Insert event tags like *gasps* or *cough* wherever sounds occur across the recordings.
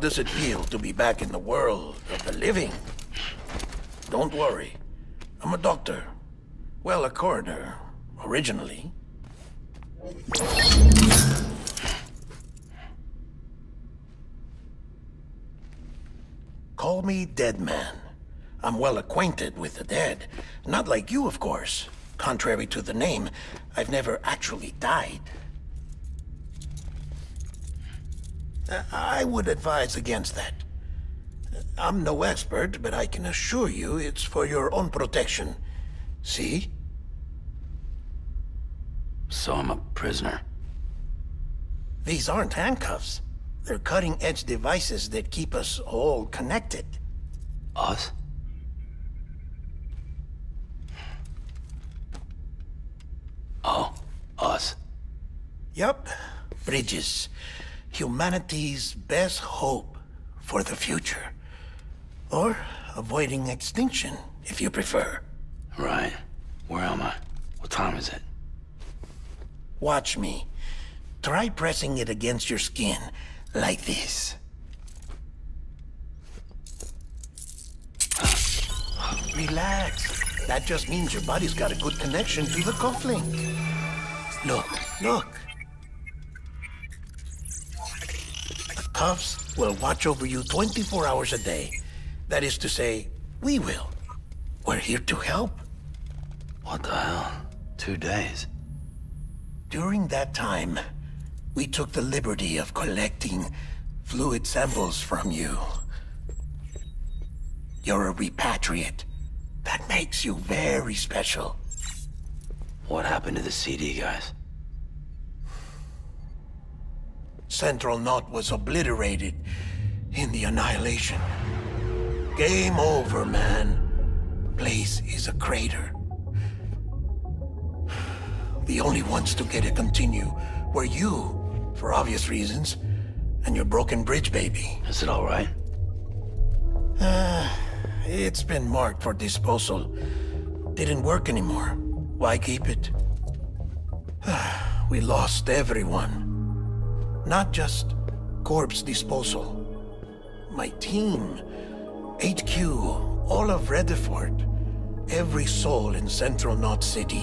Does it feel to be back in the world of the living? Don't worry. I'm a doctor. Well, a coroner, originally. Call me Deadman. I'm well acquainted with the dead. Not like you, of course. Contrary to the name, I've never actually died. I would advise against that. I'm no expert, but I can assure you it's for your own protection. See? So I'm a prisoner. These aren't handcuffs. They're cutting-edge devices that keep us all connected. Us? Oh, us. Yup. Bridges. Humanity's best hope for the future. Or avoiding extinction, if you prefer. Right. Where am I? What time is it? Watch me. Try pressing it against your skin, like this. *gasps* Relax. That just means your body's got a good connection to the cufflink. Look, look. Cuffs will watch over you 24 hours a day. That is to say, we will. We're here to help. What the hell? Two days? During that time, we took the liberty of collecting fluid samples from you. You're a repatriate. That makes you very special. What happened to the CD guys? Central Knot was obliterated in the Annihilation. Game over, man. Place is a crater. The only ones to get it continue were you, for obvious reasons, and your broken bridge baby. Is it all right? Uh, it's been marked for disposal. Didn't work anymore. Why keep it? *sighs* we lost everyone. Not just corpse disposal. My team, HQ, all of Redefort, every soul in Central Knot City.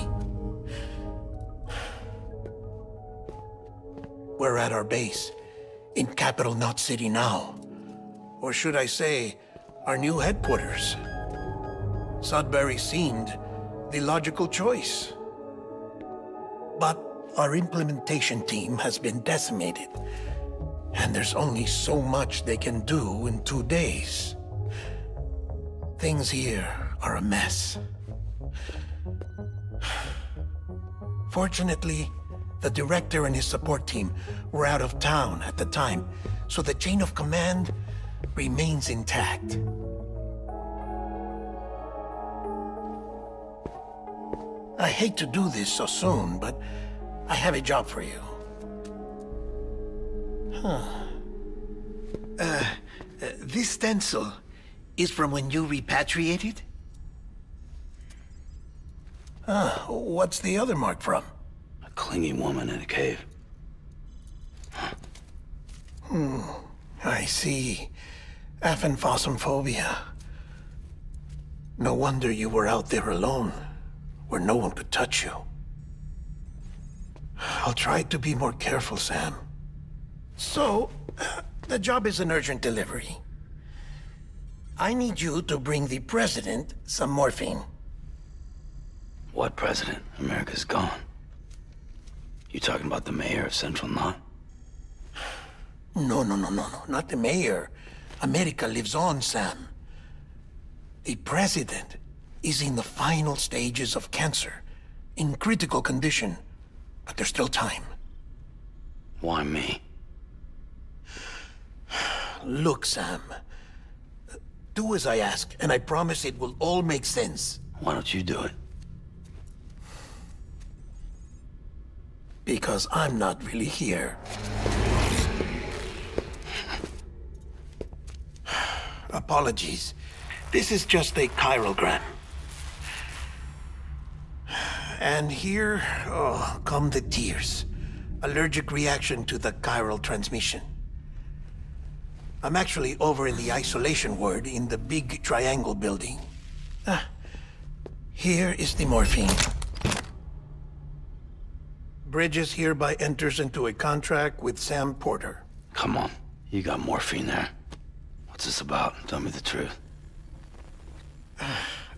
We're at our base, in Capital Knot City now. Or should I say, our new headquarters. Sudbury seemed the logical choice. But our implementation team has been decimated. And there's only so much they can do in two days. Things here are a mess. Fortunately, the director and his support team were out of town at the time, so the chain of command remains intact. I hate to do this so soon, but I have a job for you. Huh. Uh, uh, this stencil is from when you repatriated? Ah, what's the other mark from? A clingy woman in a cave. Huh. Hmm, I see. Aphenphosmphobia. No wonder you were out there alone, where no one could touch you. I'll try to be more careful, Sam. So, the job is an urgent delivery. I need you to bring the President some morphine. What president? America's gone. You talking about the mayor of Central Knot? No, no, no, no, no. Not the mayor. America lives on, Sam. The president is in the final stages of cancer. In critical condition. But there's still time. Why me? Look, Sam. Do as I ask, and I promise it will all make sense. Why don't you do it? Because I'm not really here. *sighs* Apologies. This is just a chiralgram. And here, oh, come the tears. Allergic reaction to the chiral transmission. I'm actually over in the isolation ward in the big triangle building. Ah, here is the morphine. Bridges hereby enters into a contract with Sam Porter. Come on. You got morphine there. What's this about? Tell me the truth.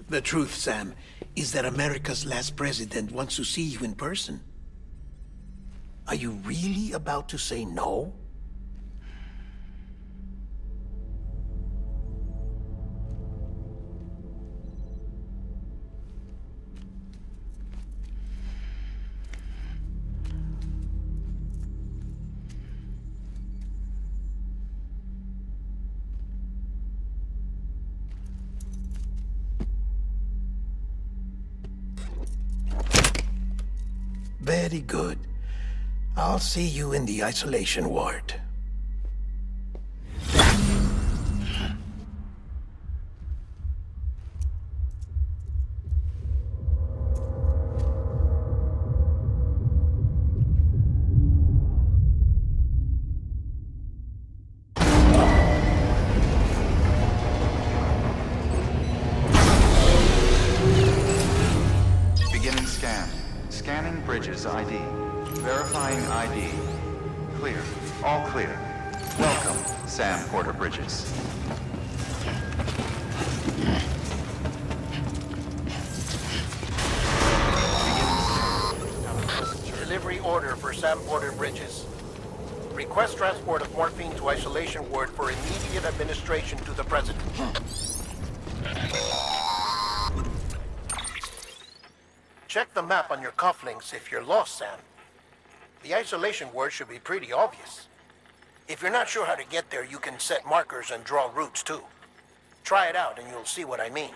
The truth, Sam, is that America's last president wants to see you in person. Are you really about to say no? Very good. I'll see you in the isolation ward. Bridges ID. Verifying ID. Clear. All clear. Welcome, Sam Porter Bridges. Delivery order for Sam Porter Bridges. Request transport of morphine to isolation ward for immediate administration to the president. Hmm. Check the map on your cufflinks if you're lost, Sam. The isolation word should be pretty obvious. If you're not sure how to get there, you can set markers and draw routes too. Try it out and you'll see what I mean.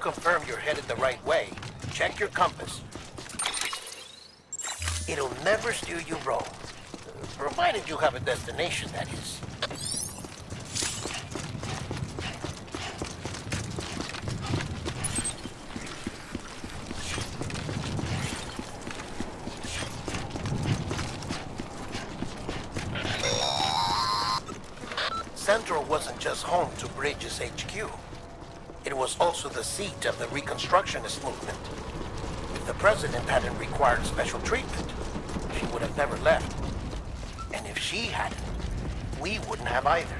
confirm you're headed the right way, check your compass. It'll never steer you wrong. Provided you have a destination, that is. Central wasn't just home to Bridges HQ. It was also the seat of the Reconstructionist movement. If the president hadn't required special treatment, she would have never left. And if she hadn't, we wouldn't have either.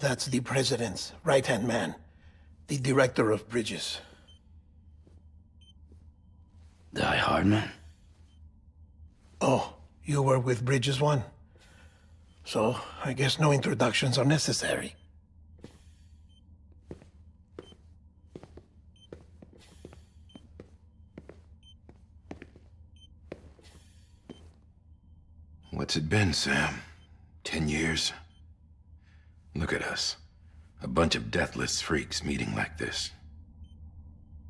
That's the President's right-hand man. The Director of Bridges. Die-Hardman? Oh, you were with Bridges One? So, I guess no introductions are necessary. What's it been, Sam? Ten years? Look at us. A bunch of deathless freaks meeting like this.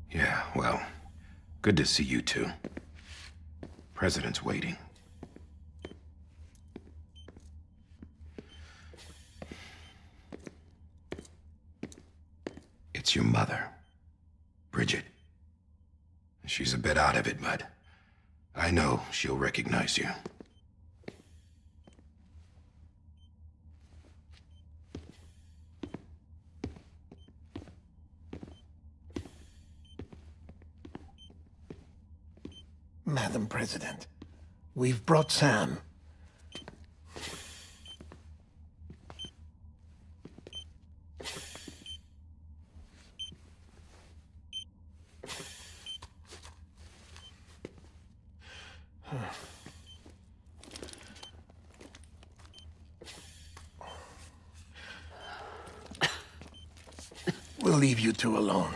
Yeah, well, good to see you two. President's waiting. It's your mother, Bridget. She's a bit out of it, but I know she'll recognize you. Madam President, we've brought Sam. We'll leave you two alone.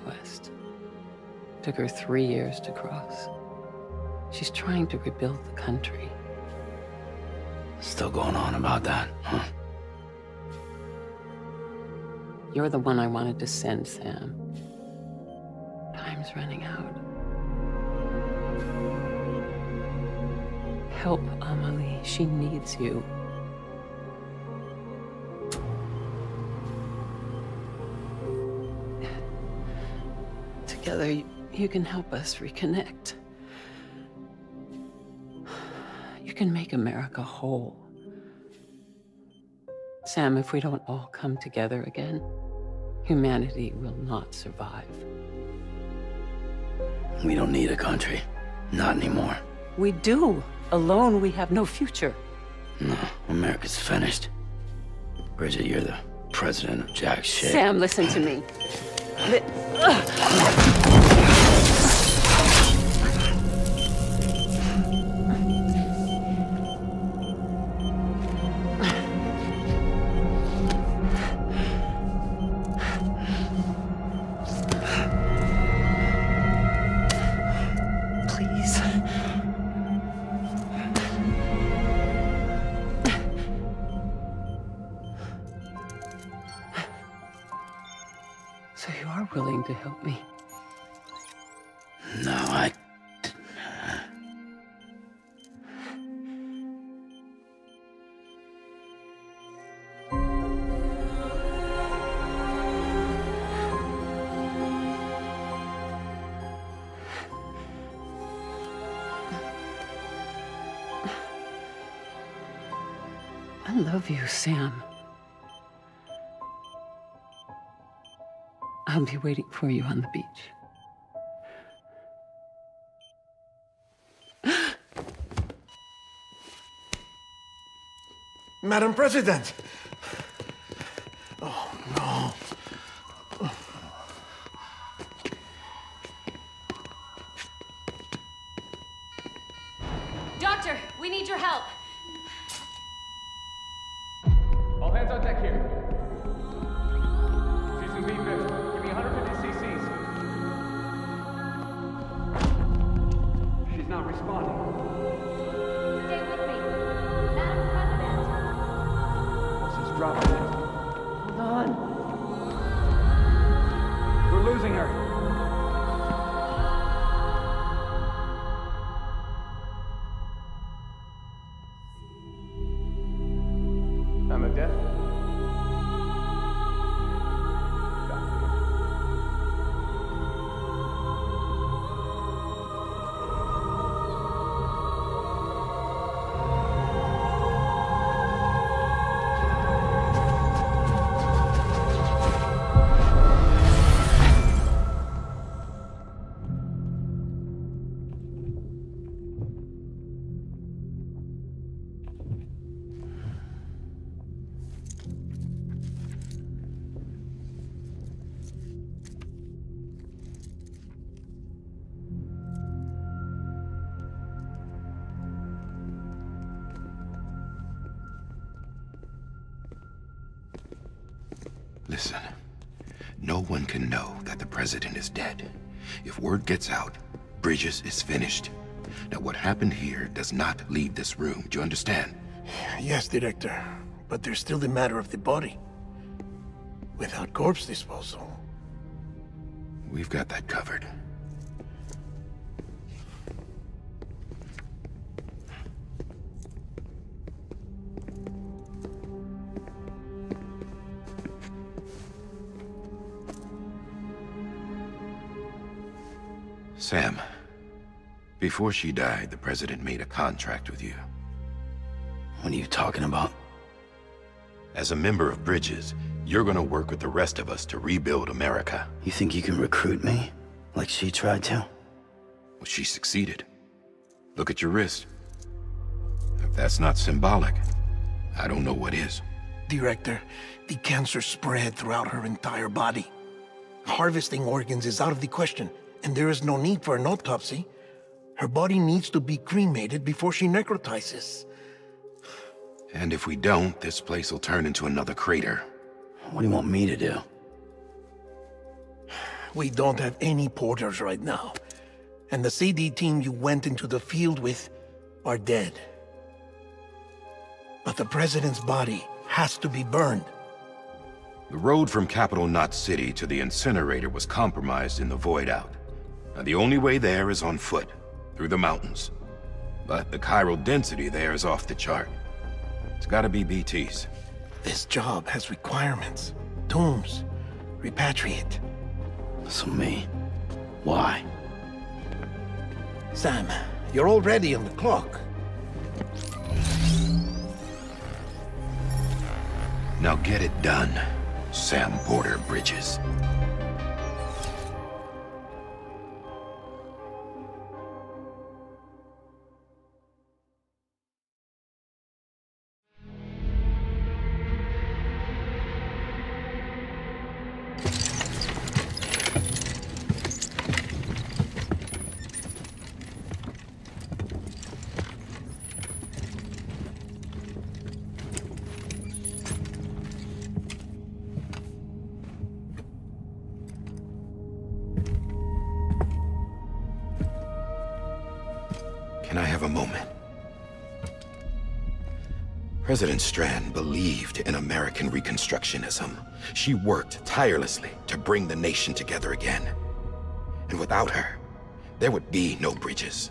Amelie went west. Took her three years to cross. She's trying to rebuild the country. Still going on about that, huh? You're the one I wanted to send, Sam. Time's running out. Help Amelie. She needs you. Together, you can help us reconnect. You can make America whole. Sam, if we don't all come together again, humanity will not survive. We don't need a country. Not anymore. We do. Alone, we have no future. No, America's finished. Bridget, you're the president of Jack shit. Sam, listen to me. Li- I love you, Sam. I'll be waiting for you on the beach. *gasps* Madam President! Dead. If word gets out, Bridges is finished. Now, what happened here does not leave this room. Do you understand? Yes, Director. But there's still the matter of the body. Without corpse disposal. We've got that covered. Sam, before she died, the president made a contract with you. What are you talking about? As a member of Bridges, you're gonna work with the rest of us to rebuild America. You think you can recruit me? Like she tried to? Well, she succeeded. Look at your wrist. If that's not symbolic, I don't know what is. Director, the cancer spread throughout her entire body. Harvesting organs is out of the question, and there is no need for an autopsy. Her body needs to be cremated before she necrotizes. And if we don't, this place will turn into another crater. What do you want me to do? We don't have any porters right now. And the CD team you went into the field with are dead. But the president's body has to be burned. The road from Capital Knot City to the incinerator was compromised in the void out. Now the only way there is on foot, through the mountains. But the chiral density there is off the chart. It's gotta be BT's. This job has requirements. DOOMS. Repatriate. So me? Why? Sam, you're already on the clock. Now get it done, Sam Porter Bridges. President Strand believed in American Reconstructionism. She worked tirelessly to bring the nation together again. And without her, there would be no bridges.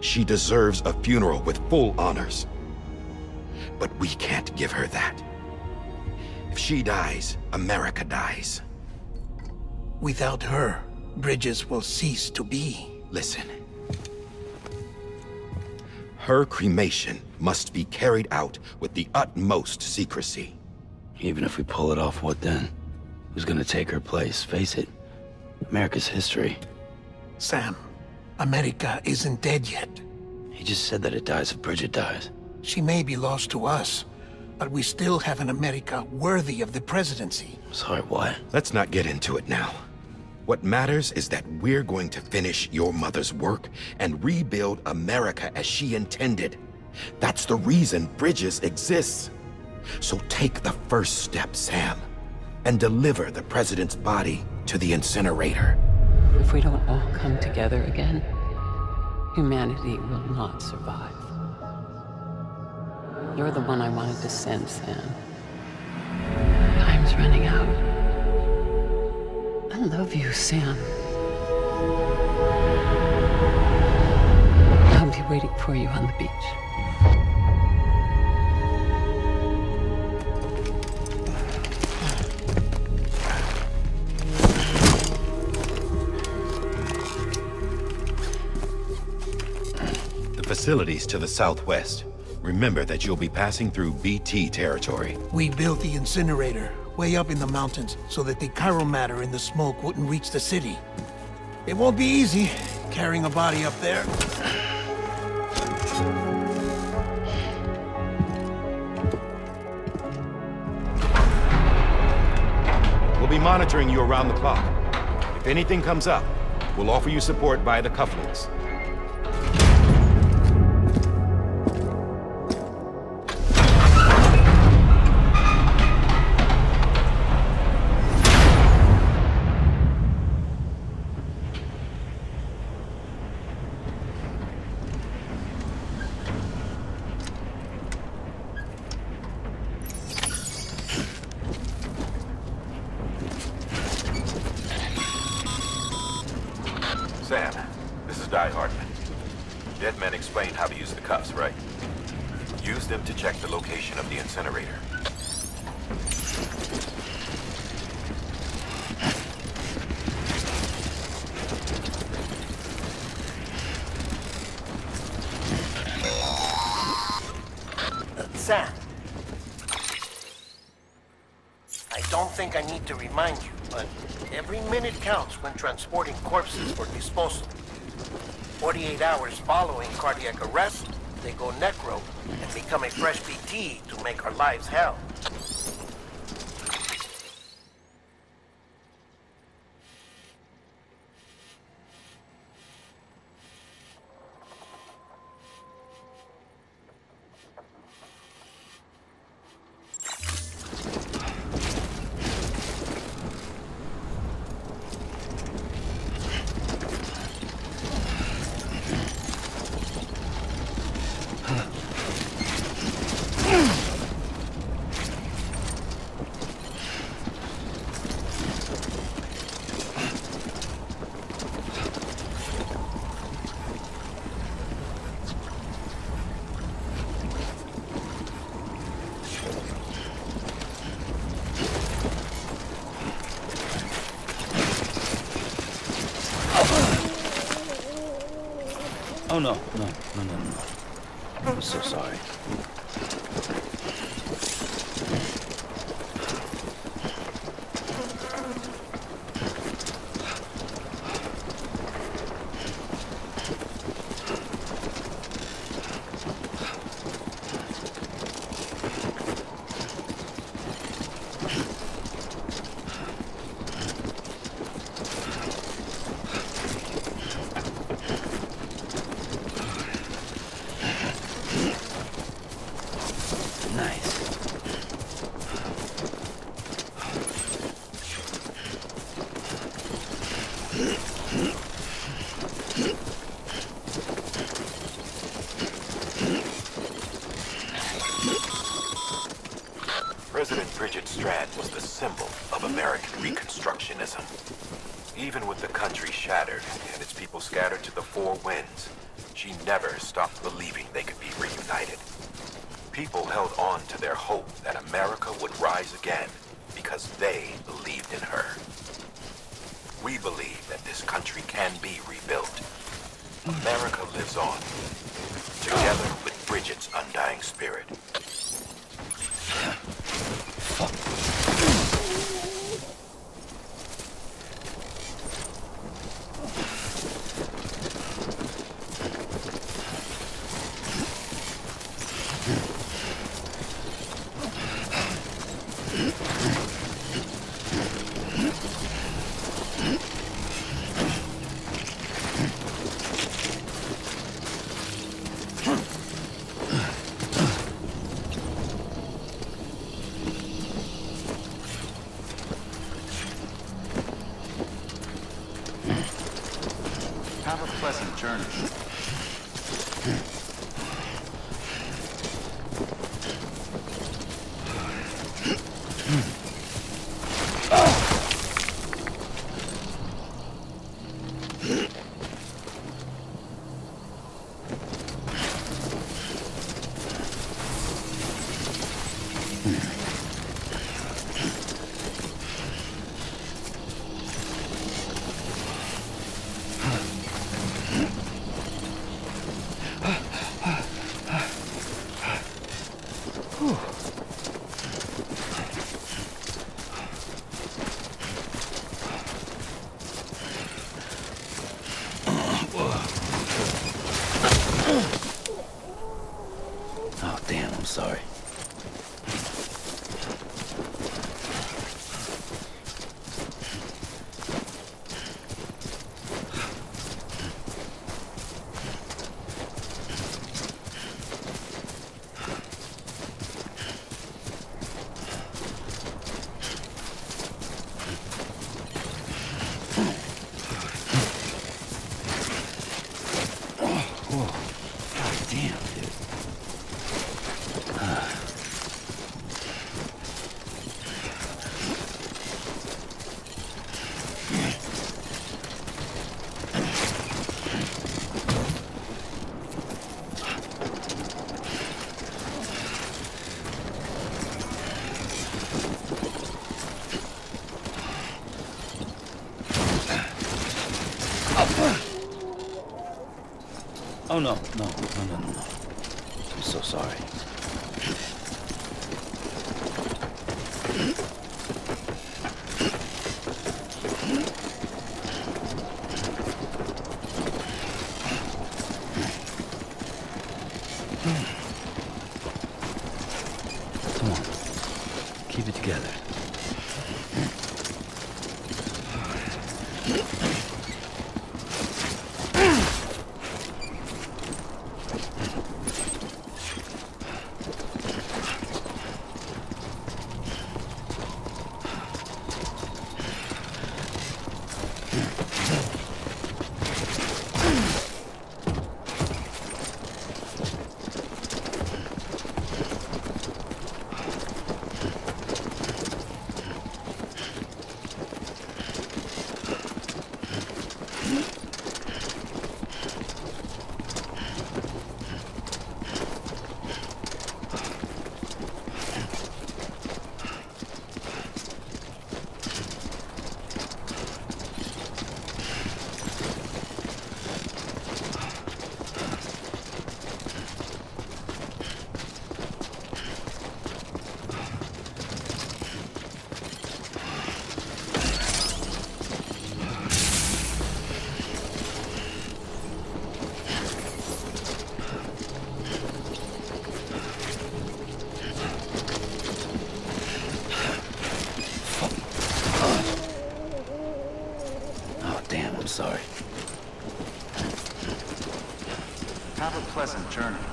She deserves a funeral with full honors. But we can't give her that. If she dies, America dies. Without her, bridges will cease to be. Listen. Her cremation must be carried out with the utmost secrecy. Even if we pull it off, what then? Who's gonna take her place? Face it, America's history. Sam, America isn't dead yet. He just said that it dies if Bridget dies. She may be lost to us, but we still have an America worthy of the presidency. Sorry, what? Let's not get into it now. What matters is that we're going to finish your mother's work and rebuild America as she intended. That's the reason Bridges exists. So take the first step, Sam, and deliver the president's body to the incinerator. If we don't all come together again, humanity will not survive. You're the one I wanted to send, Sam. Time's running out. I love you, Sam. I'll be waiting for you on the beach. The facilities to the southwest. Remember that you'll be passing through BT territory. We built the incinerator way up in the mountains so that the chiral matter in the smoke wouldn't reach the city. It won't be easy carrying a body up there. We'll be monitoring you around the clock. If anything comes up, we'll offer you support via the cufflinks. Explained how to use the cuffs, right? Use them to check the location of the incinerator. Sam. I don't think I need to remind you, but every minute counts when transporting corpses for disposal. 48 hours cardiac arrest, they go necro and become a fresh BT to make our lives hell. Oh, no, no, no, no, no. I'm so sorry. Four winds, she never stopped believing they could be reunited. People held on to their hope that America would rise again because they believed in her. We believe that this country can be rebuilt. America lives on, together with Bridget's undying spirit. So sorry. Come on. Keep it together. Oh damn, I'm sorry. Have a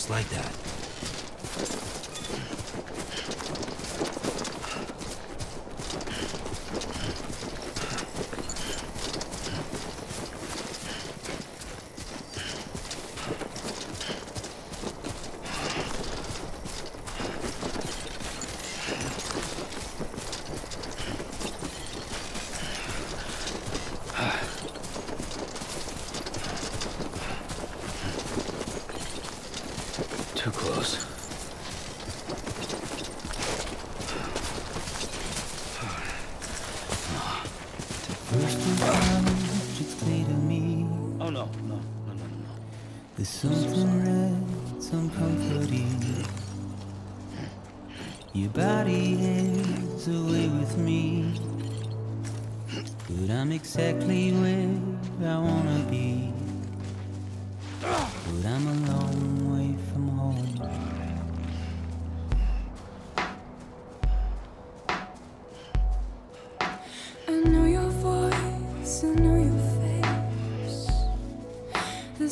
just like that.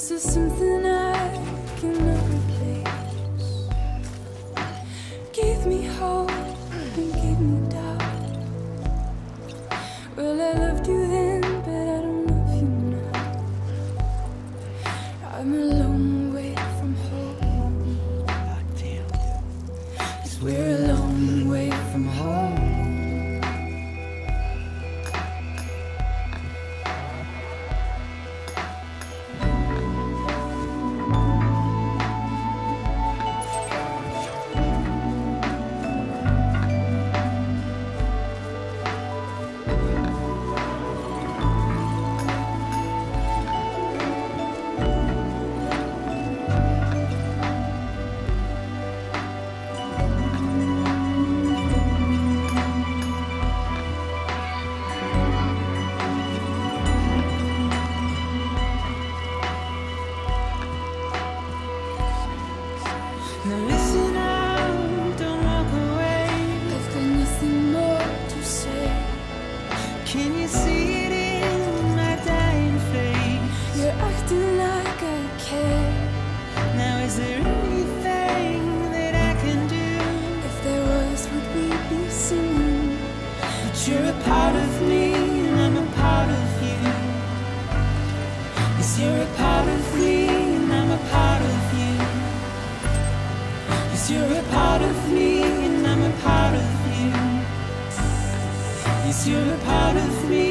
This is something you're a part of me.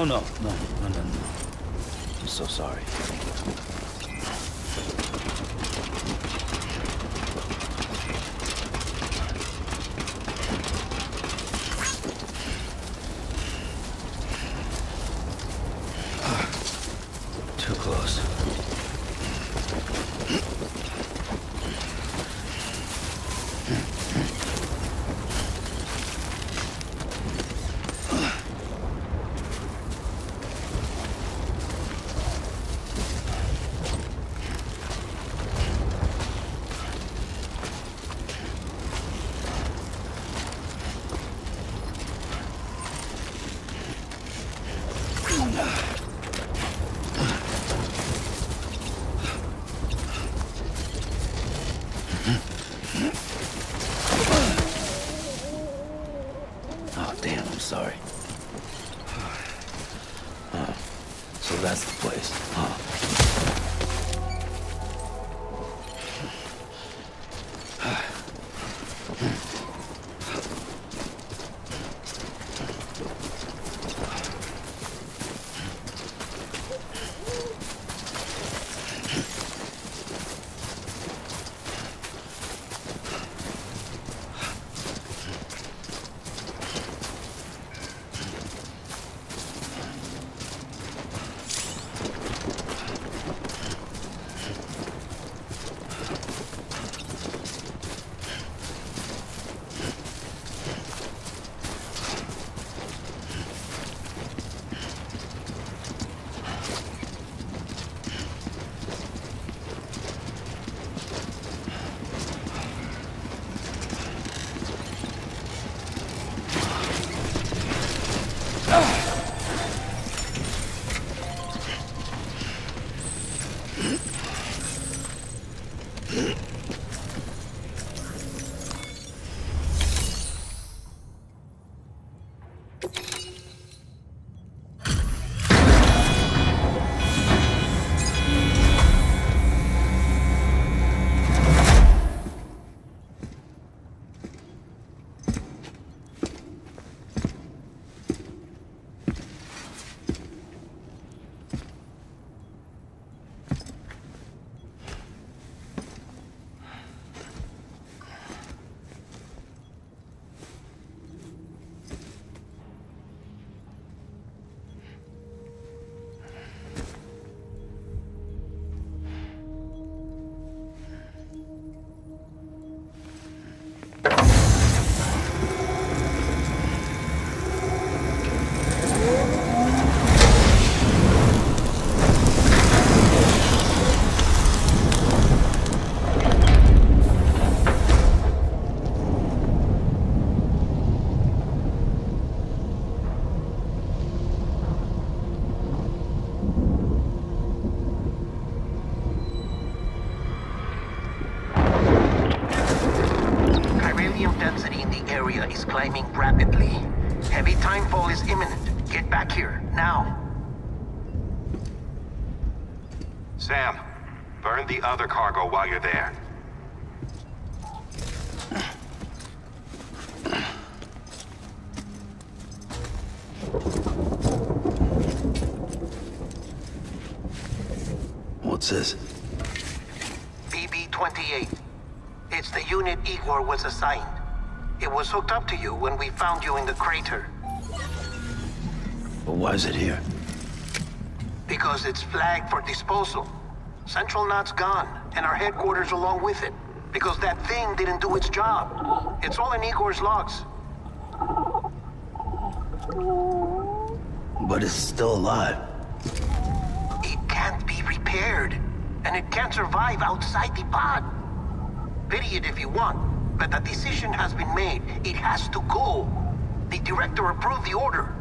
Oh no, no, no, no, no. I'm so sorry. It was hooked up to you when we found you in the crater. But why is it here? Because it's flagged for disposal. Central Knot's gone, and our headquarters along with it. Because that thing didn't do its job. It's all in Igor's logs. But it's still alive. It can't be repaired. And it can't survive outside the pod. Pity it if you want. But the decision has been made. It has to go. The director approved the order.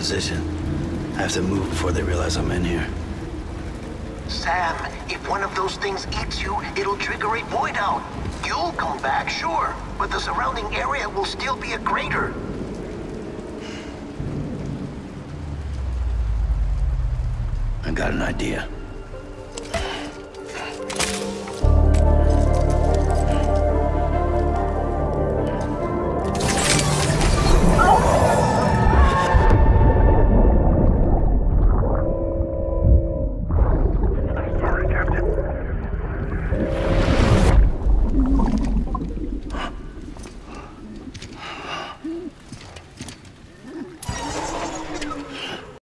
Position. I have to move before they realize I'm in here. Sam, if one of those things eats you, it'll trigger a void out. You'll come back, sure, but the surrounding area will still be a crater. I got an idea.